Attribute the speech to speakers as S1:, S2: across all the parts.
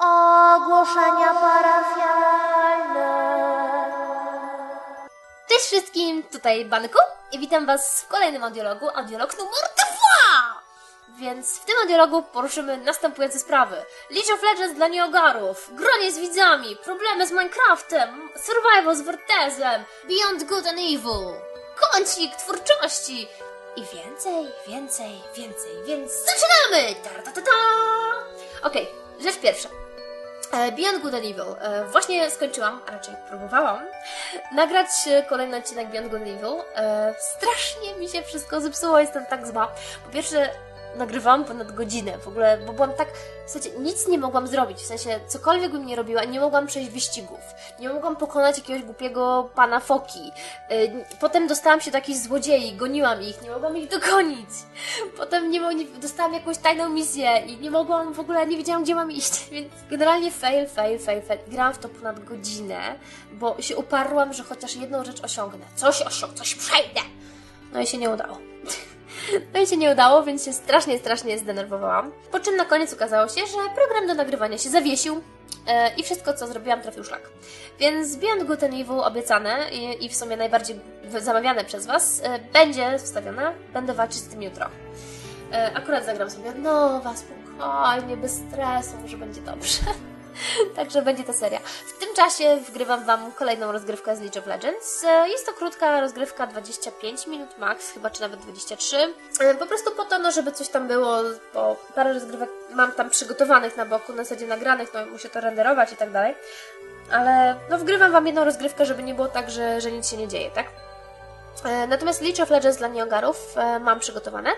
S1: Ogłoszenia parafialne.
S2: Cześć wszystkim, tutaj Banku i witam Was w kolejnym audiologu, audiolog numer 2! Więc w tym audiologu poruszymy następujące sprawy. League of Legends dla nieogarów, gronie z widzami, problemy z Minecraftem, survival z Vertezem, Beyond Good and Evil, kącik twórczości i więcej, więcej, więcej, więc zaczynamy! Ta, ta, ta, ta. Okej, rzecz pierwsza. E, Beyond Good and Evil. E, Właśnie skończyłam, a raczej próbowałam, nagrać e, kolejny odcinek Beyond Good and Evil. Strasznie mi się wszystko zepsuło, jestem tak zła. Po pierwsze, nagrywałam ponad godzinę w ogóle, bo byłam tak, w sensie nic nie mogłam zrobić, w sensie cokolwiek bym nie robiła, nie mogłam przejść wyścigów, nie mogłam pokonać jakiegoś głupiego pana Foki. E, Potem dostałam się do jakichś złodziei, goniłam ich, nie mogłam ich dogonić. Potem nie, nie, dostałam jakąś tajną misję i nie mogłam w ogóle, nie wiedziałam gdzie mam iść, więc generalnie fail, fail, fail, fail. Grałam w to ponad godzinę, bo się uparłam, że chociaż jedną rzecz osiągnę. Coś osiągnę, coś przejdę. No i się nie udało. No i się nie udało, więc się strasznie, strasznie zdenerwowałam. Po czym na koniec okazało się, że program do nagrywania się zawiesił e, i wszystko, co zrobiłam, trafił szlak. Więc Beyond Good and Evil obiecane i, i w sumie najbardziej zamawiane przez Was e, będzie wstawione. Będę walczyć z tym jutro. E, akurat zagram sobie nowa, spokojnie, bez stresu, może będzie dobrze. Także będzie to seria. W tym czasie wgrywam Wam kolejną rozgrywkę z League of Legends. E, Jest to krótka rozgrywka, 25 minut max, chyba czy nawet 23. E, Po prostu po to, no, żeby coś tam było, bo parę rozgrywek mam tam przygotowanych na boku, na zasadzie nagranych, no muszę to renderować i tak dalej. Ale no wgrywam Wam jedną rozgrywkę, żeby nie było tak, że, że nic się nie dzieje, tak? E, Natomiast League of Legends dla nieogarów mam przygotowane.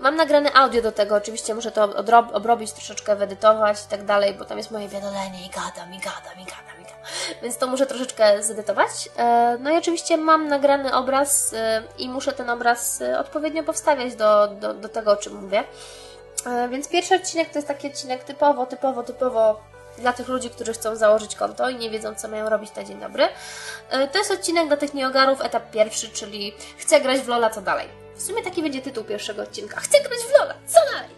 S2: Mam nagrane audio do tego, oczywiście muszę to obrobić, troszeczkę wyedytować i tak dalej, bo tam jest moje wiadolenie i gadam, i gadam, i gadam, i gadam. Więc to muszę troszeczkę zedytować. E, No i oczywiście mam nagrany obraz e, i muszę ten obraz e, odpowiednio powstawiać do, do, do tego, o czym mówię. Więc pierwszy odcinek to jest taki odcinek typowo, typowo, typowo dla tych ludzi, którzy chcą założyć konto i nie wiedzą, co mają robić na dzień dobry. To jest odcinek dla tych nieogarów, etap pierwszy, czyli chcę grać w Lola, co dalej. W sumie taki będzie tytuł pierwszego odcinka. Chcę grać w Lola, co dalej?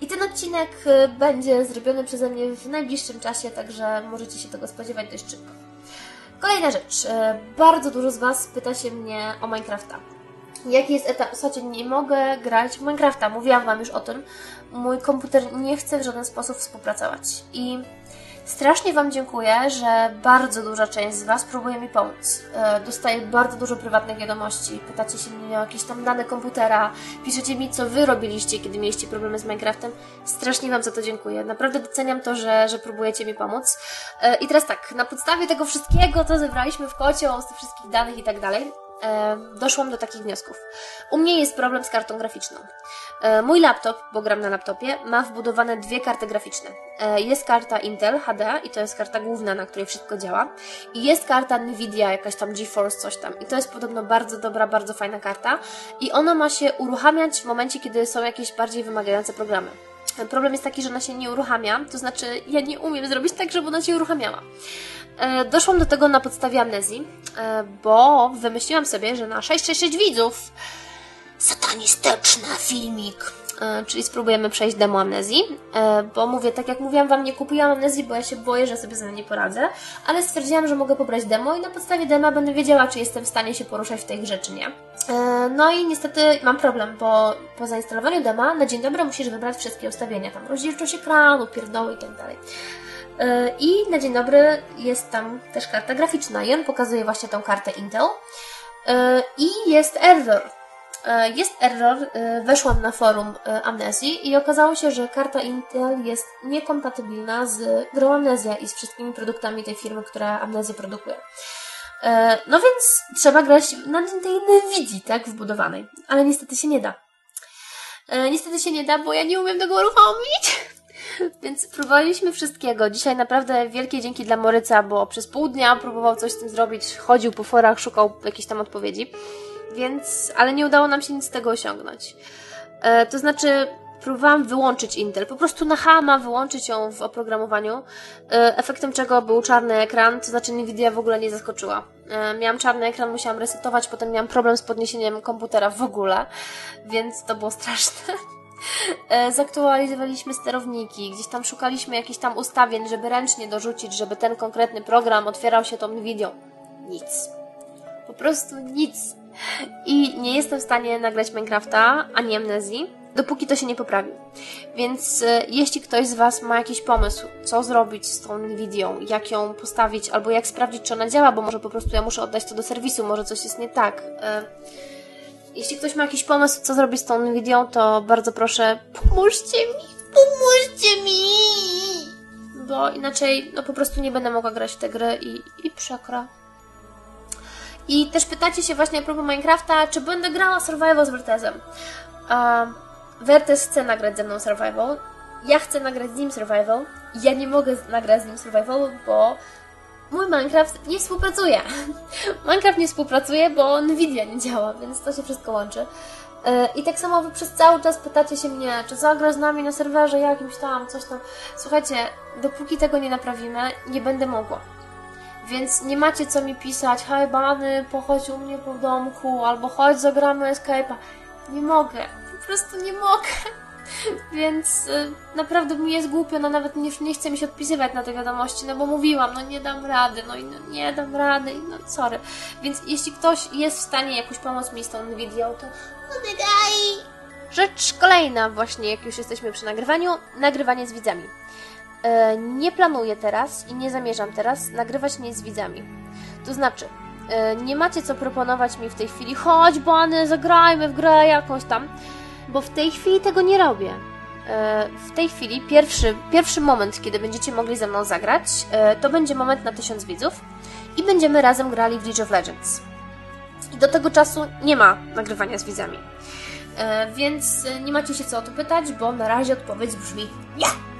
S2: I ten odcinek e, będzie zrobiony przeze mnie w najbliższym czasie, także możecie się tego spodziewać dość szybko. Kolejna rzecz. E, Bardzo dużo z Was pyta się mnie o Minecrafta. Jaki jest etap? Słuchajcie, nie mogę grać w Minecrafta. Mówiłam Wam już o tym. Mój komputer nie chce w żaden sposób współpracować. I strasznie Wam dziękuję, że bardzo duża część z Was próbuje mi pomóc. E, Dostaję bardzo dużo prywatnych wiadomości. Pytacie się mnie o jakieś tam dane komputera. Piszecie mi, co Wy robiliście, kiedy mieliście problemy z Minecraftem. Strasznie Wam za to dziękuję. Naprawdę doceniam to, że, że próbujecie mi pomóc. E, I teraz tak, na podstawie tego wszystkiego, co zebraliśmy w kocioł, z tych wszystkich danych i tak dalej, doszłam do takich wniosków. U mnie jest problem z kartą graficzną. E, Mój laptop, bo gram na laptopie, ma wbudowane dwie karty graficzne. E, Jest karta Intel HD i to jest karta główna, na której wszystko działa. I jest karta Nvidia, jakaś tam GeForce, coś tam. I to jest podobno bardzo dobra, bardzo fajna karta. I ona ma się uruchamiać w momencie, kiedy są jakieś bardziej wymagające programy. Problem jest taki, że ona się nie uruchamia, to znaczy ja nie umiem zrobić tak, żeby ona się uruchamiała. E, Doszłam do tego na podstawie amnezji, e, bo wymyśliłam sobie, że na 666 widzów satanistyczny filmik. E, Czyli spróbujemy przejść demo amnezji, bo mówię, tak jak mówiłam Wam, nie kupiłam amnezji, bo ja się boję, że sobie z nią nie poradzę, ale stwierdziłam, że mogę pobrać demo i na podstawie dema będę wiedziała, czy jestem w stanie się poruszać w tej grze, czy nie. E, No i niestety mam problem, bo po zainstalowaniu dema na dzień dobry musisz wybrać wszystkie ustawienia, tam rozdzielczość ekranu, pierdoły i tak dalej. E, I na dzień dobry jest tam też karta graficzna i on pokazuje właśnie tą kartę Intel. E, I jest error. Jest error, weszłam na forum Amnezji i okazało się, że karta Intel jest niekompatybilna z grą Amnezja i z wszystkimi produktami tej firmy, która Amnezję produkuje. E, No więc trzeba grać na tej Nvidii, tak, wbudowanej. Ale niestety się nie da. E, Niestety się nie da, bo ja nie umiem tego uruchomić. Więc próbowaliśmy wszystkiego. Dzisiaj naprawdę wielkie dzięki dla Moryca, bo przez pół dnia próbował coś z tym zrobić, chodził po forach, szukał jakichś tam odpowiedzi. Więc, ale nie udało nam się nic z tego osiągnąć. E, to znaczy, próbowałam wyłączyć Intel, po prostu na hama wyłączyć ją w oprogramowaniu, e, efektem czego był czarny ekran, to znaczy Nvidia w ogóle nie zaskoczyła. E, miałam czarny ekran, musiałam resetować, potem miałam problem z podniesieniem komputera w ogóle, więc to było straszne. E, zaktualizowaliśmy sterowniki, gdzieś tam szukaliśmy jakichś tam ustawień, żeby ręcznie dorzucić, żeby ten konkretny program otwierał się tą Nvidią. Nic. Po prostu nic. I nie jestem w stanie nagrać Minecrafta ani Amnezji, dopóki to się nie poprawi. Więc e, jeśli ktoś z Was ma jakiś pomysł, co zrobić z tą Nvidią, jak ją postawić, albo jak sprawdzić, czy ona działa, bo może po prostu ja muszę oddać to do serwisu, może coś jest nie tak. E, jeśli ktoś ma jakiś pomysł, co zrobić z tą Nvidią, to bardzo proszę, pomóżcie mi, pomóżcie mi! Bo inaczej, no po prostu nie będę mogła grać w tę grę i, i przekra. I też pytacie się właśnie a propos Minecrafta, czy będę grała Survival z Vertezem. Um, Vertez chce nagrać ze mną Survival. Ja chcę nagrać z nim Survival. Ja nie mogę nagrać z nim Survival, bo mój Minecraft nie współpracuje. Minecraft nie współpracuje, bo Nvidia nie działa, więc to się wszystko łączy. E, I tak samo wy przez cały czas pytacie się mnie, czy zagrasz z nami na serwerze jakimś tam, coś tam. Słuchajcie, dopóki tego nie naprawimy, nie będę mogła. Więc nie macie co mi pisać, hej bany, pochodź u mnie po domku, albo chodź, zagramy Escape'a. Nie mogę, po prostu nie mogę. Więc y, naprawdę mi jest głupio, no nawet nie, nie chce mi się odpisywać na te wiadomości, no bo mówiłam, no nie dam rady, no i no nie dam rady, no sorry. Więc jeśli ktoś jest w stanie jakoś pomóc mi z tą Nvidią, to pomagaj! Rzecz kolejna właśnie, jak już jesteśmy przy nagrywaniu, nagrywanie z widzami. E, nie planuję teraz i nie zamierzam teraz nagrywać nie z widzami. To znaczy, e, nie macie co proponować mi w tej chwili, chodź bany, zagrajmy w grę jakąś tam, bo w tej chwili tego nie robię. E, w tej chwili pierwszy, pierwszy moment, kiedy będziecie mogli ze mną zagrać, to będzie moment na tysiąc widzów i będziemy razem grali w League of Legends. I do tego czasu nie ma nagrywania z widzami. Więc nie macie się co o to pytać, bo na razie odpowiedź brzmi nie!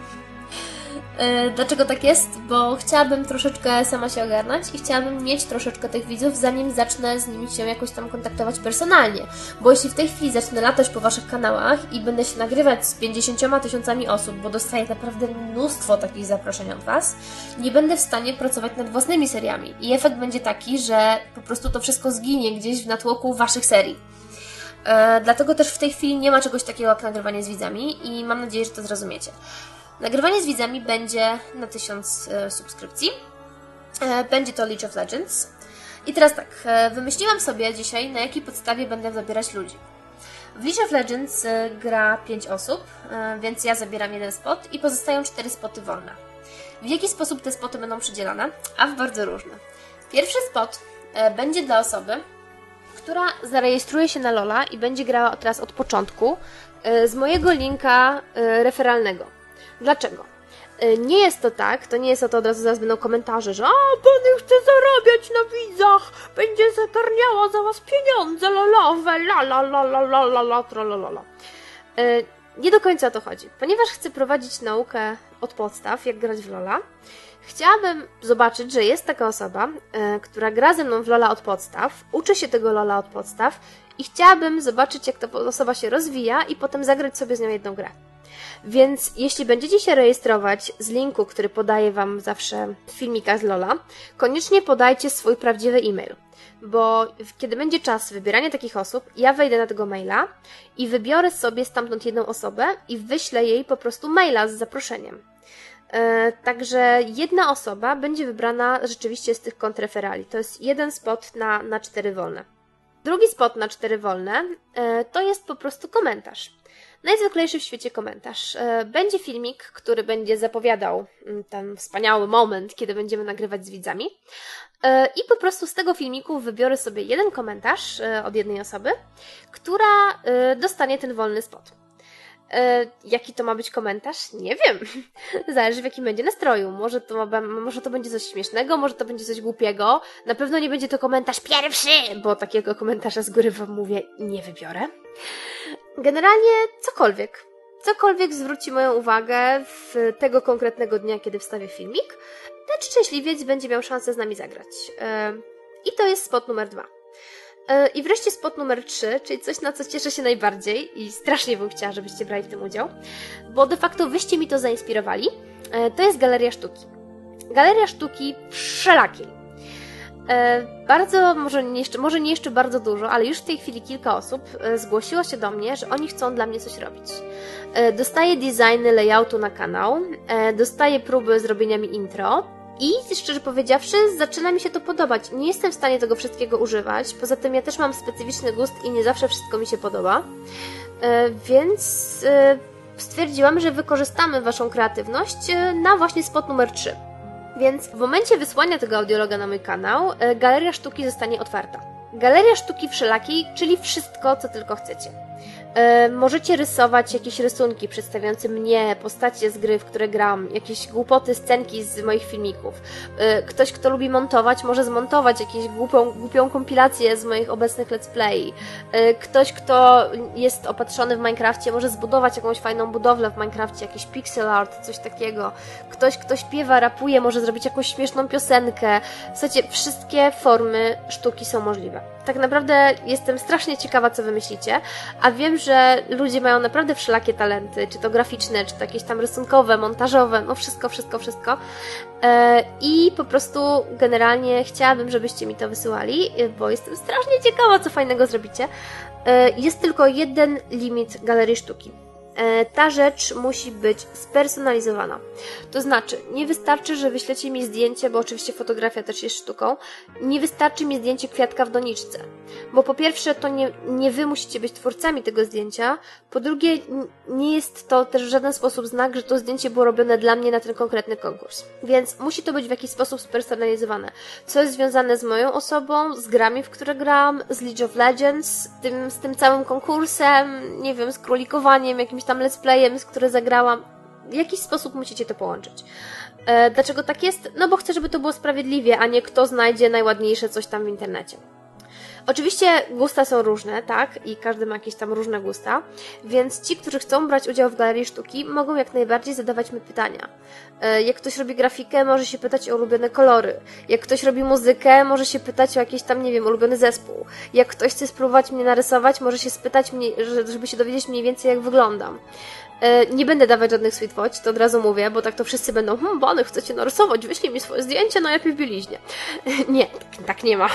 S2: E, dlaczego tak jest? Bo chciałabym troszeczkę sama się ogarnąć i chciałabym mieć troszeczkę tych widzów, zanim zacznę z nimi się jakoś tam kontaktować personalnie. Bo jeśli w tej chwili zacznę latać po Waszych kanałach i będę się nagrywać z 50 tysiącami osób, bo dostaję naprawdę mnóstwo takich zaproszeń od Was, nie będę w stanie pracować nad własnymi seriami. I efekt będzie taki, że po prostu to wszystko zginie gdzieś w natłoku Waszych serii. E, dlatego też w tej chwili nie ma czegoś takiego jak nagrywanie z widzami i mam nadzieję, że to zrozumiecie. Nagrywanie z widzami będzie na 1000 e, subskrypcji. E, będzie to League of Legends. I teraz tak, e, wymyśliłam sobie dzisiaj, na jakiej podstawie będę zabierać ludzi. W League of Legends gra 5 osób, więc ja zabieram jeden spot i pozostają 4 spoty wolne. W jaki sposób te spoty będą przydzielane? A w bardzo różny. Pierwszy spot będzie dla osoby, która zarejestruje się na Lola i będzie grała teraz od początku z mojego linka referalnego. Dlaczego? E, nie jest to tak, to nie jest o to od razu zaraz będą komentarze, że a, Bonnie chce zarabiać na widzach, będzie zagarniała za was pieniądze lolowe, la la la la la la la tra, la la la. E, nie do końca o to chodzi. Ponieważ chcę prowadzić naukę od podstaw, jak grać w lola, Chciałabym zobaczyć, że jest taka osoba, e, która gra ze mną w Lola od podstaw, uczy się tego Lola od podstaw i chciałabym zobaczyć, jak ta osoba się rozwija i potem zagrać sobie z nią jedną grę. Więc jeśli będziecie się rejestrować z linku, który podaję Wam zawsze w filmikach z Lola, koniecznie podajcie swój prawdziwy e-mail. Bo kiedy będzie czas wybierania takich osób, ja wejdę na tego maila i wybiorę sobie stamtąd jedną osobę i wyślę jej po prostu maila z zaproszeniem. E, także jedna osoba będzie wybrana rzeczywiście z tych kontreferali. To jest jeden spot na, na cztery wolne. Drugi spot na cztery wolne e, to jest po prostu komentarz. Najzwyklejszy w świecie komentarz. E, będzie filmik, który będzie zapowiadał mm, ten wspaniały moment, kiedy będziemy nagrywać z widzami. E, I po prostu z tego filmiku wybiorę sobie jeden komentarz e, od jednej osoby, która dostanie ten wolny spot. Jaki to ma być komentarz? Nie wiem. Zależy w jakim będzie nastroju. Może to, ma, może to będzie coś śmiesznego, może to będzie coś głupiego. Na pewno nie będzie to komentarz pierwszy, bo takiego komentarza z góry wam mówię, nie wybiorę. Generalnie cokolwiek. Cokolwiek zwróci moją uwagę w tego konkretnego dnia, kiedy wstawię filmik, ten szczęśliwiec będzie miał szansę z nami zagrać. I to jest spot numer dwa. E, I wreszcie spot numer 3, czyli coś, na co cieszę się najbardziej i strasznie bym chciała, żebyście brali w tym udział, bo de facto wyście mi to zainspirowali. E, to jest Galeria Sztuki. Galeria Sztuki wszelakiej. E, bardzo, może nie, jeszcze, może nie jeszcze bardzo dużo, ale już w tej chwili kilka osób e, zgłosiło się do mnie, że oni chcą dla mnie coś robić. E, dostaję designy layoutu na kanał, dostaję próby zrobienia mi intro, i szczerze powiedziawszy, zaczyna mi się to podobać. Nie jestem w stanie tego wszystkiego używać. Poza tym ja też mam specyficzny gust i nie zawsze wszystko mi się podoba. Więc stwierdziłam, że wykorzystamy Waszą kreatywność na właśnie spot numer 3. Więc w momencie wysłania tego audiologa na mój kanał, e, Galeria Sztuki zostanie otwarta. Galeria Sztuki Wszelakiej, czyli wszystko, co tylko chcecie. E, możecie rysować jakieś rysunki przedstawiające mnie, postacie z gry, w które gram, jakieś głupoty, scenki z moich filmików. E, ktoś, kto lubi montować, może zmontować jakąś głupią, głupią kompilację z moich obecnych let's play. E, ktoś, kto jest opatrzony w Minecrafcie, może zbudować jakąś fajną budowlę w Minecrafcie, jakiś pixel art, coś takiego. Ktoś, kto śpiewa, rapuje, może zrobić jakąś śmieszną piosenkę. Słuchajcie, wszystkie formy sztuki są możliwe. Tak naprawdę jestem strasznie ciekawa, co wymyślicie, a wiem, że ludzie mają naprawdę wszelakie talenty, czy to graficzne, czy to jakieś tam rysunkowe, montażowe, no wszystko, wszystko, wszystko. E, I po prostu generalnie chciałabym, żebyście mi to wysyłali, bo jestem strasznie ciekawa, co fajnego zrobicie. E, Jest tylko jeden limit galerii sztuki. E, Ta rzecz musi być spersonalizowana. To znaczy, nie wystarczy, że wyślecie mi zdjęcie, bo oczywiście fotografia też jest sztuką. Nie wystarczy mi zdjęcie kwiatka w doniczce. Bo po pierwsze, to nie, nie wy musicie być twórcami tego zdjęcia. Po drugie, nie jest to też w żaden sposób znak, że to zdjęcie było robione dla mnie na ten konkretny konkurs. Więc musi to być w jakiś sposób spersonalizowane. Co jest związane z moją osobą, z grami, w które gram, z League of Legends, tym, z tym całym konkursem, nie wiem, z królikowaniem, jakimś tam let's playem, z które zagrałam. W jakiś sposób musicie to połączyć. E, dlaczego tak jest? No bo chcę, żeby to było sprawiedliwie, a nie kto znajdzie najładniejsze coś tam w internecie. Oczywiście gusta są różne, tak? I każdy ma jakieś tam różne gusta, więc ci, którzy chcą brać udział w galerii sztuki, mogą jak najbardziej zadawać mi pytania. E, Jak ktoś robi grafikę, może się pytać o ulubione kolory. Jak ktoś robi muzykę, może się pytać o jakiś tam, nie wiem, ulubiony zespół. Jak ktoś chce spróbować mnie narysować, może się spytać mnie, że- żeby się dowiedzieć mniej więcej, jak wyglądam. E, Nie będę dawać żadnych sweet watch, to od razu mówię, bo tak to wszyscy będą, hmm, Bany, chcecie narysować, wyślij mi swoje zdjęcie, najlepiej w bieliźnie. Nie, tak, tak nie ma.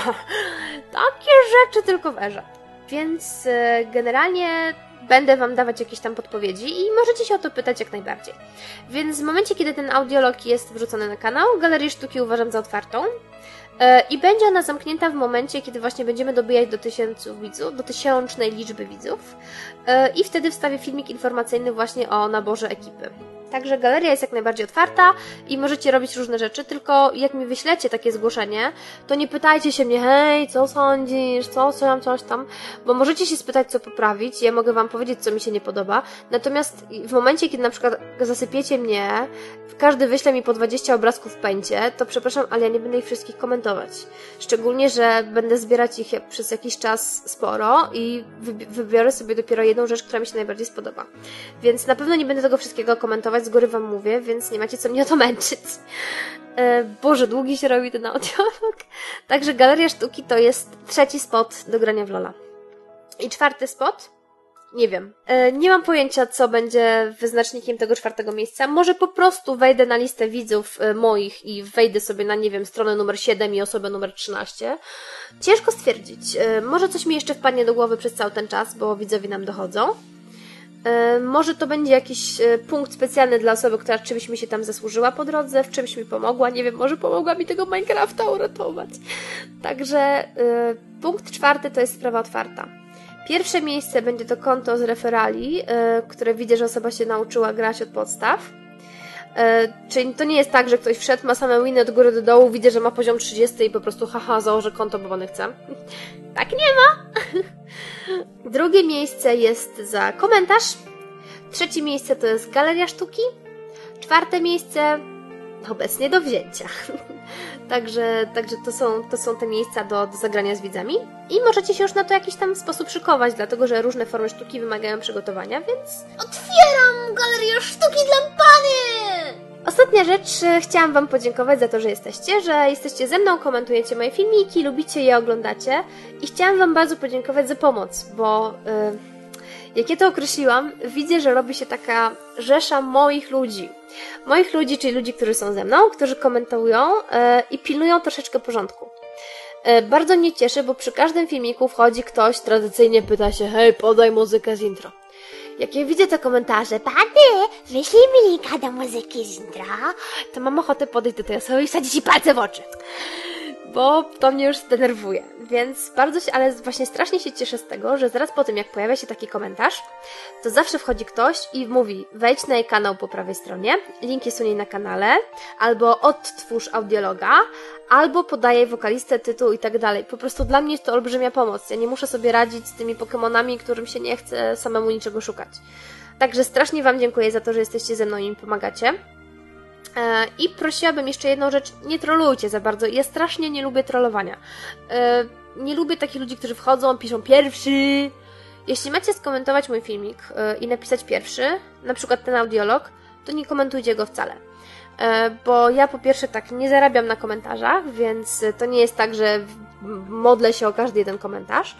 S2: Takie rzeczy tylko w erze. Więc e, generalnie będę Wam dawać jakieś tam podpowiedzi i możecie się o to pytać jak najbardziej. Więc w momencie, kiedy ten audiolog jest wrzucony na kanał, Galerię Sztuki uważam za otwartą. E, I będzie ona zamknięta w momencie, kiedy właśnie będziemy dobijać do tysięcy widzów, do tysiącznej liczby widzów. E, I wtedy wstawię filmik informacyjny właśnie o naborze ekipy. Także galeria jest jak najbardziej otwarta i możecie robić różne rzeczy, tylko jak mi wyślecie takie zgłoszenie, to nie pytajcie się mnie, hej, co sądzisz, co, co tam, coś tam, bo możecie się spytać, co poprawić, ja mogę Wam powiedzieć, co mi się nie podoba, natomiast w momencie, kiedy na przykład zasypiecie mnie, każdy wyśle mi po 20 obrazków w pęcie, to przepraszam, ale ja nie będę ich wszystkich komentować. Szczególnie, że będę zbierać ich przez jakiś czas sporo i wybi- wybiorę sobie dopiero jedną rzecz, która mi się najbardziej spodoba. Więc na pewno nie będę tego wszystkiego komentować, z góry Wam mówię, więc nie macie co mnie o to męczyć. E, Boże, długi się robi ten audiolog. Także Galeria Sztuki to jest trzeci spot do grania w Lola. I czwarty spot? Nie wiem. E, Nie mam pojęcia, co będzie wyznacznikiem tego czwartego miejsca. Może po prostu wejdę na listę widzów e, moich i wejdę sobie na, nie wiem, stronę numer 7 i osobę numer 13. Ciężko stwierdzić. Może coś mi jeszcze wpadnie do głowy przez cały ten czas, bo widzowie nam dochodzą. E, Może to będzie jakiś e, punkt specjalny dla osoby, która czymś mi się tam zasłużyła po drodze, w czymś mi pomogła, nie wiem, może pomogła mi tego Minecrafta uratować. Także e, punkt czwarty to jest sprawa otwarta. Pierwsze miejsce będzie to konto z referali, które widzę, że osoba się nauczyła grać od podstaw. E, Czyli to nie jest tak, że ktoś wszedł, ma same winy od góry do dołu, widzę, że ma poziom 30 i po prostu haha, założę konto, bo nie chcę. Tak nie ma! Drugie miejsce jest za komentarz. Trzecie miejsce to jest Galeria Sztuki. Czwarte miejsce obecnie do wzięcia. także także to, są, to są te miejsca do, do zagrania z widzami. I możecie się już na to jakiś tam sposób szykować, dlatego że różne formy sztuki wymagają przygotowania, więc
S1: Otwieram galerię sztuki dla Pany!
S2: Ostatnia rzecz, e, chciałam Wam podziękować za to, że jesteście, że jesteście ze mną, komentujecie moje filmiki, lubicie je, oglądacie i chciałam Wam bardzo podziękować za pomoc, bo yy, jak ja to określiłam, widzę, że robi się taka rzesza moich ludzi. Moich ludzi, czyli ludzi, którzy są ze mną, którzy komentują e, i pilnują troszeczkę porządku. E, bardzo mnie cieszy, bo przy każdym filmiku wchodzi ktoś, tradycyjnie pyta się, hej, podaj muzykę z intro. Jak ja widzę te komentarze,
S1: Pany, wyślij mi linka do muzyki z intro.
S2: to mam ochotę podejść do tej osoby i wsadzić ci palce w oczy. Bo to mnie już denerwuje. Więc bardzo się, ale właśnie strasznie się cieszę z tego, że zaraz po tym, jak pojawia się taki komentarz, to zawsze wchodzi ktoś i mówi: wejdź na jej kanał po prawej stronie, link jest u na kanale, albo odtwórz audiologa, albo podaje wokalistę, tytuł i tak dalej. Po prostu dla mnie jest to olbrzymia pomoc. Ja nie muszę sobie radzić z tymi Pokemonami, którym się nie chce samemu niczego szukać. Także strasznie Wam dziękuję za to, że jesteście ze mną i mi pomagacie. E, I prosiłabym jeszcze jedną rzecz, nie trolujcie za bardzo. Ja strasznie nie lubię trollowania. E, Nie lubię takich ludzi, którzy wchodzą, piszą pierwszy. Jeśli macie skomentować mój filmik e, i napisać pierwszy, na przykład ten audiolog, to nie komentujcie go wcale. Bo ja po pierwsze tak nie zarabiam na komentarzach, więc to nie jest tak, że modlę się o każdy jeden komentarz.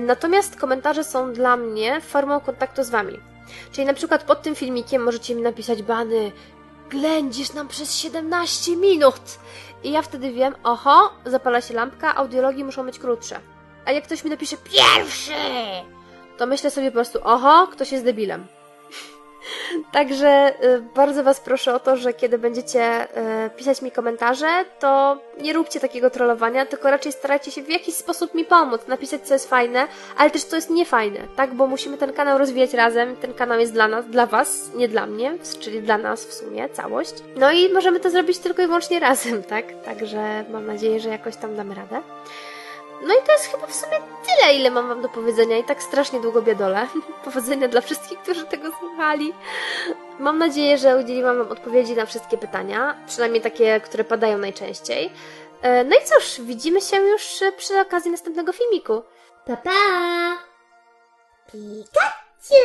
S2: Natomiast komentarze są dla mnie formą kontaktu z Wami. Czyli na przykład pod tym filmikiem możecie mi napisać bany, ględzisz nam przez 17 minut. I ja wtedy wiem, oho, zapala się lampka, audiologii muszą być krótsze. A jak ktoś mi napisze pierwszy, to myślę sobie po prostu, oho, ktoś jest debilem. Także y, bardzo Was proszę o to, że kiedy będziecie y, pisać mi komentarze, to nie róbcie takiego trollowania, tylko raczej starajcie się w jakiś sposób mi pomóc, napisać co jest fajne, ale też co jest niefajne, tak? Bo musimy ten kanał rozwijać razem, ten kanał jest dla nas, dla Was, nie dla mnie, czyli dla nas w sumie, całość. No i możemy to zrobić tylko i wyłącznie razem, tak? Także mam nadzieję, że jakoś tam damy radę. No i to jest chyba w sumie tyle, ile mam wam do powiedzenia i tak strasznie długo biedolę. Powodzenia dla wszystkich, którzy tego słuchali. Mam nadzieję, że udzieliłam wam odpowiedzi na wszystkie pytania, przynajmniej takie, które padają najczęściej. E, No i cóż, widzimy się już przy okazji następnego filmiku.
S1: Pa, pa! Pikachu!